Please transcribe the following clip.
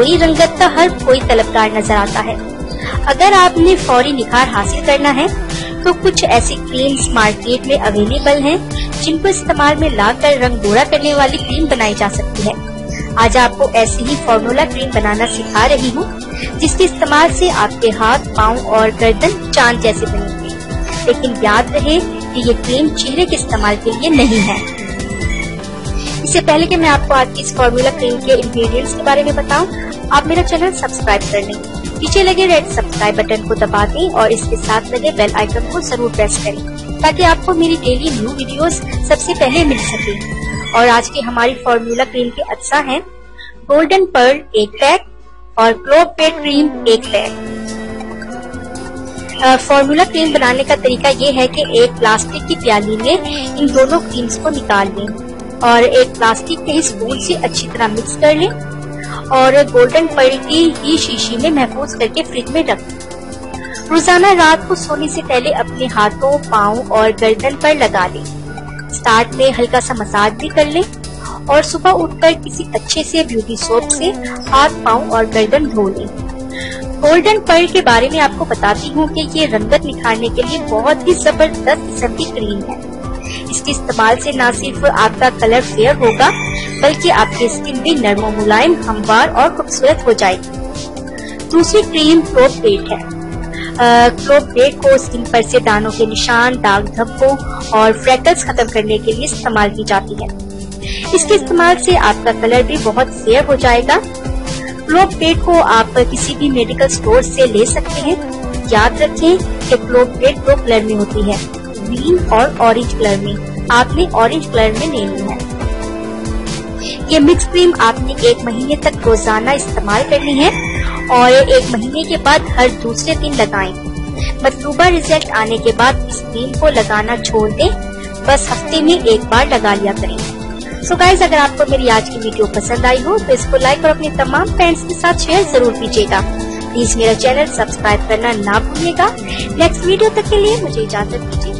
गोरी रंगत का हर कोई तलबगार नज़र आता है। अगर आपने फौरी निखार हासिल करना है तो कुछ ऐसी क्रीम्स मार्केट में अवेलेबल हैं जिनको इस्तेमाल में लाकर रंग गोरा करने वाली क्रीम बनाई जा सकती है। आज आपको ऐसी ही फॉर्मूला क्रीम बनाना सिखा रही हूँ, जिसके इस्तेमाल से आपके हाथ, पाँव और गर्दन चाँद जैसे बनेंगे। लेकिन याद रहे कि ये क्रीम चेहरे के इस्तेमाल के लिए नहीं है। इससे पहले कि मैं आपको आज की इस फॉर्मूला क्रीम के इंग्रेडिएंट्स के बारे में बताऊँ, आप मेरा चैनल सब्सक्राइब कर लें। पीछे लगे रेड सब्सक्राइब बटन को दबा दें और इसके साथ लगे बेल आइकन को ज़रूर प्रेस करें ताकि आपको मेरी डेली न्यू वीडियोस सबसे पहले मिल सके। और आज की हमारी फॉर्मूला क्रीम के अच्छा है गोल्डन पर्ल एक पैक और क्लोव पेट क्रीम एक पैक फॉर्मूला क्रीम बनाने का तरीका ये है कि एक प्लास्टिक की प्याली में इन दोनों क्रीम्स को निकाल लें। और एक प्लास्टिक के स्पून से अच्छी तरह मिक्स कर लें और गोल्डन पर्ल की ही शीशी में महफूज करके फ्रिज में रख रोज़ाना रात को सोने से पहले अपने हाथों, पाँव और गर्दन पर लगा लें। स्टार्ट में हल्का सा मसाज भी कर लें और सुबह उठकर किसी अच्छे से ब्यूटी सोप से हाथ, पाँव और गर्दन धो लें। गोल्डन पर्ल के बारे में आपको बताती हूँ कि ये रंगत निखारने के लिए बहुत ही ज़बरदस्त किस्म की क्रीम है। इसके इस्तेमाल से न सिर्फ़ आपका कलर फेयर होगा, बल्कि आपकी स्किन भी नरम मुलायम, हमवार और खूबसूरत हो जाएगी। दूसरी क्रीम क्लोप पेट है। क्लोप पेट को स्किन पर से दानों के निशान, दाग धब्बों और फ्रैकल्स खत्म करने के लिए इस्तेमाल की जाती है। इसके इस्तेमाल से आपका कलर भी बहुत फेयर हो जाएगा। क्लोप पेट को आप किसी भी मेडिकल स्टोर से ले सकते हैं। याद रखें कि क्लोप पेट दो कलर में होती है। ग्रीन और ऑरेंज कलर में। आपने ऑरेंज कलर में लेनी है। ये मिक्स क्रीम आपने एक महीने तक रोज़ाना इस्तेमाल करनी है और एक महीने के बाद हर दूसरे दिन लगाएँ। मतलूबा रिज़ल्ट आने के बाद इस क्रीम को लगाना छोड़ दें। बस हफ़्ते में एक बार लगा लिया करें। सो गाइज़ अगर आपको मेरी आज की वीडियो पसंद आई हो तो इसको लाइक और अपने तमाम फ्रेंड्स के साथ शेयर ज़रूर कीजिएगा। प्लीज़ मेरा चैनल सब्सक्राइब करना ना भूलिएगा। नेक्स्ट वीडियो तक के लिए मुझे इजाज़त दीजिए।